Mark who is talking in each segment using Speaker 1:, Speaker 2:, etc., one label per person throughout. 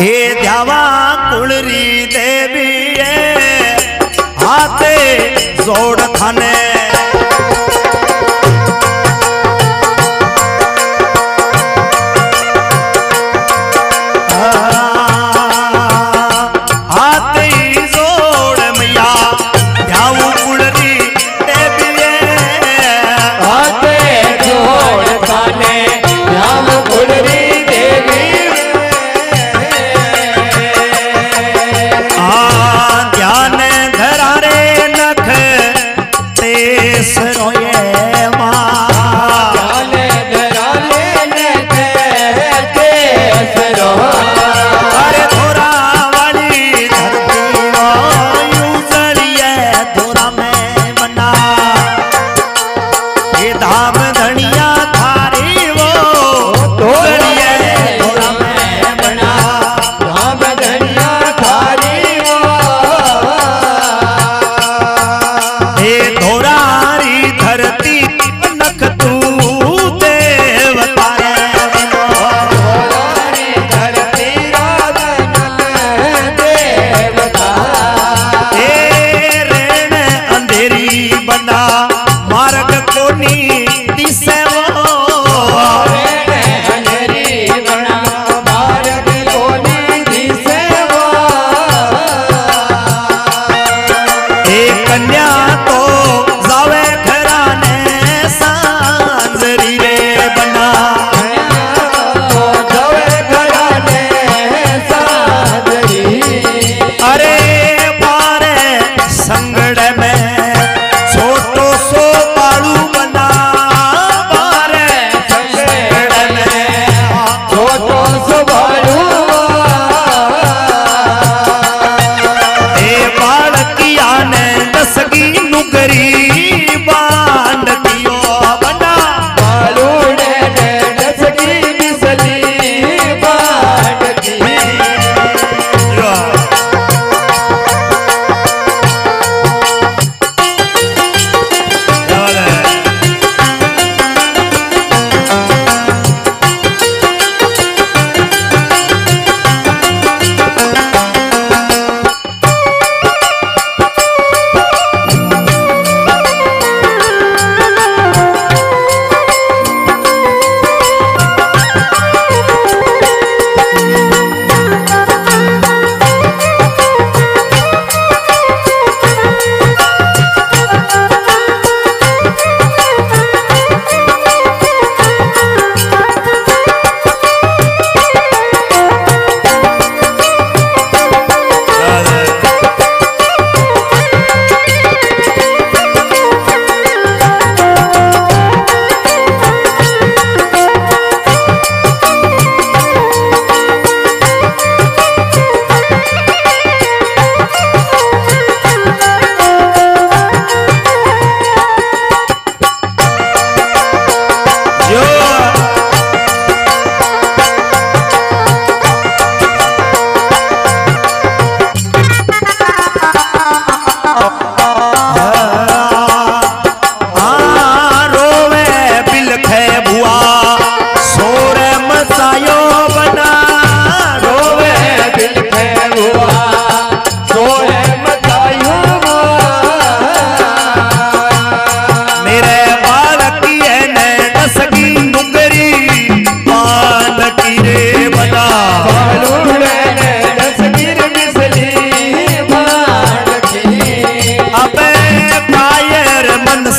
Speaker 1: हे द्यावा कुलरी देवी हाथे जोड़ थाने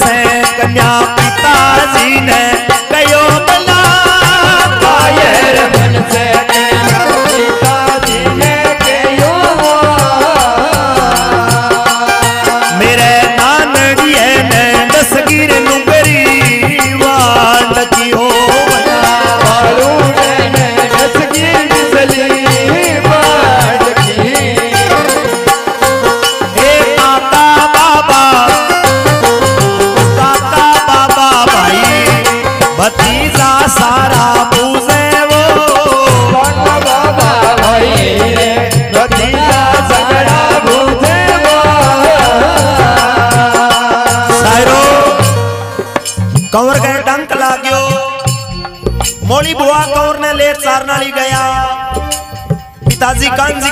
Speaker 1: से कन्या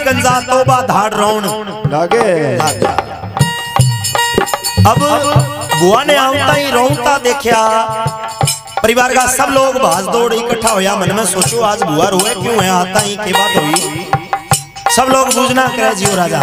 Speaker 1: कंजा तोबा धाड़ रौन।
Speaker 2: लागे।
Speaker 1: अब बुआ ने आउता ही रोता देखा परिवार का सब लोग भाज दौड़ इकट्ठा होया मन में सोचो आज बुआ रोए क्यों है आता ही के बात हुई। सब लोग बूझना करे जियो राजा।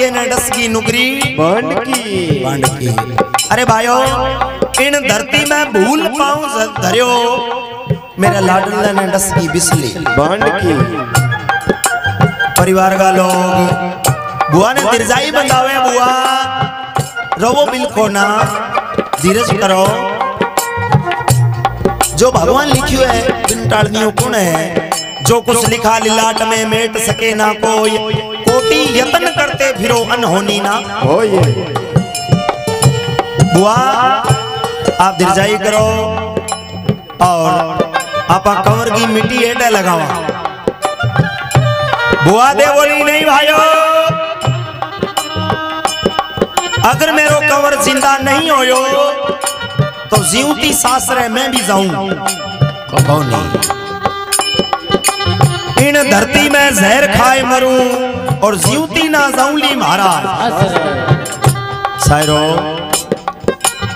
Speaker 1: बालूडो बालकी ने डसकी नुकरी।
Speaker 2: बंड की
Speaker 1: बांड की अरे भाइयों इन धरती में भूल पाऊँ धरियो। मेरे लाडला ने डसकी बिसली।
Speaker 2: बंड की
Speaker 1: परिवार का लोग बुआ ने दिरजाई बंधावे बुआ। रवो बिल्को ना धीरज करो। जो भगवान लिखियो है बिन टालनियों कौन है? जो कुछ लिखा लिलाट में मेट सके ना कोई। कोटि यत्न करते फिरो अनहोनी ना।
Speaker 2: हो ये
Speaker 1: बुआ आप दिरजाई करो और आपा कंवर की मिट्टी एडे लगावा बुआ दे बोली नहीं भाइयों अगर मेरो कंवर ज़िंदा नहीं होयो तो जीवती सासरे में भी जाऊँ। कौन नहीं इन धरती में जहर खाए मरूं और जीवती ना जाऊँ ली महाराज। सायरो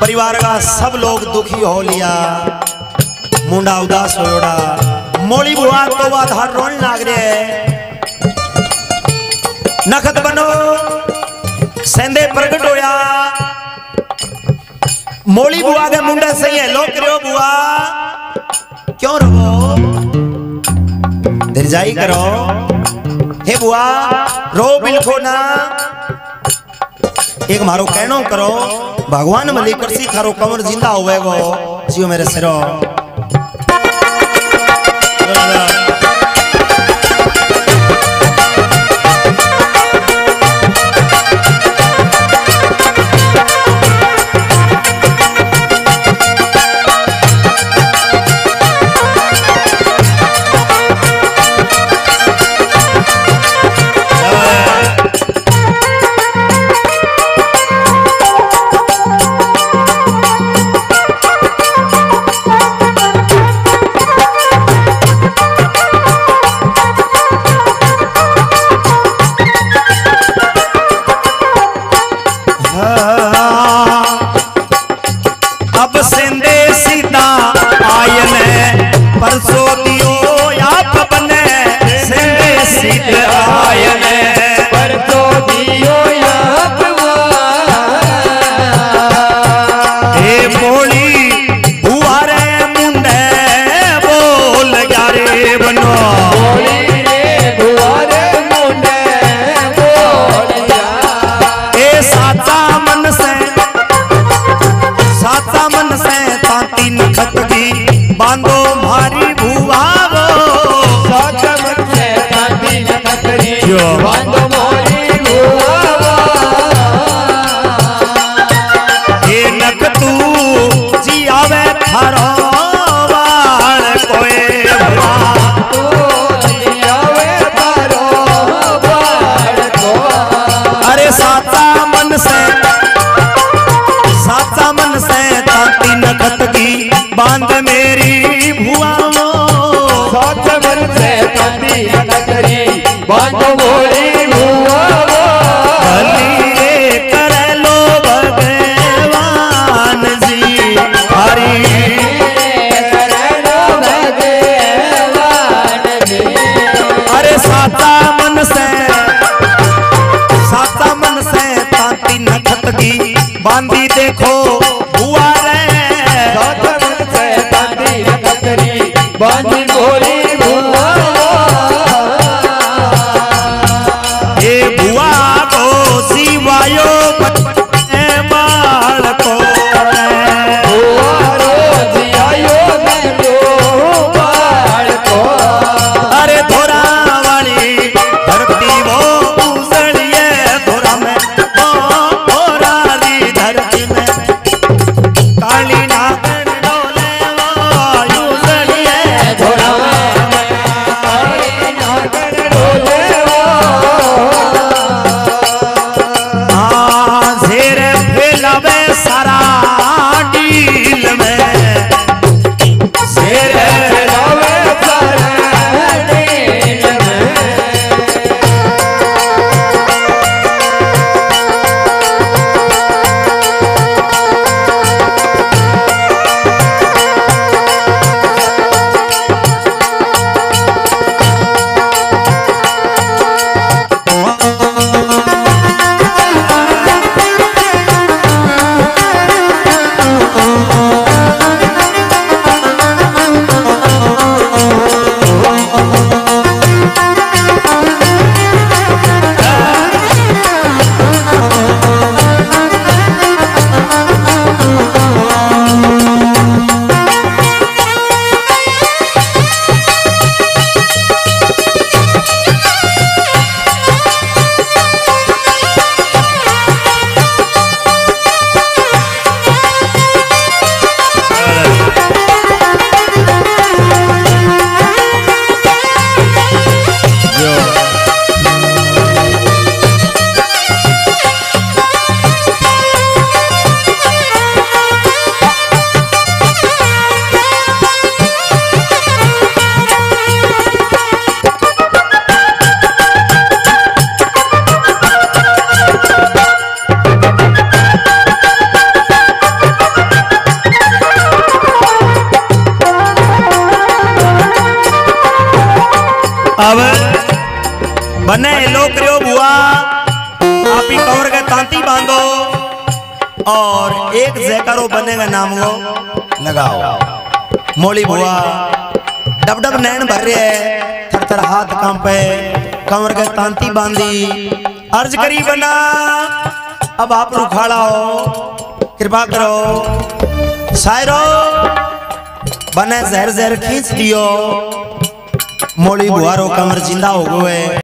Speaker 1: परिवार का सब लोग दुखी हो लिया। मुंडा उदास होड़ा मोली बुआ तो बात हर रोन लाग रहे नखत बनो सेंदे प्रगट होया। मोली बुआ के मुंडे सही है लो करो बुआ। क्यों रहो? धीरजाई करो। हे बुआ रो बिलखो ना एक मारो कहनो करो। भगवान मलिक लेकर सी थारो कमर ज़िंदा होवेगो। जियो मेरे सिरो। बांधी देखो। बने लो करो बुआ। आप ही कमर के तांती बांधो। और एक जयकारो बनेगा नाम को लगाओ। मोली बुआ डब डब नैन भर रहे है। थर थर हाथ कांपे कमर के तांती बांधी। अर्ज़ करी बना, अब आप रुखाड़ा हो। कृपा करो। सायरो, बने जहर जहर खींच दियो। मोली बुआरो कमर ज़िंदा हो गए।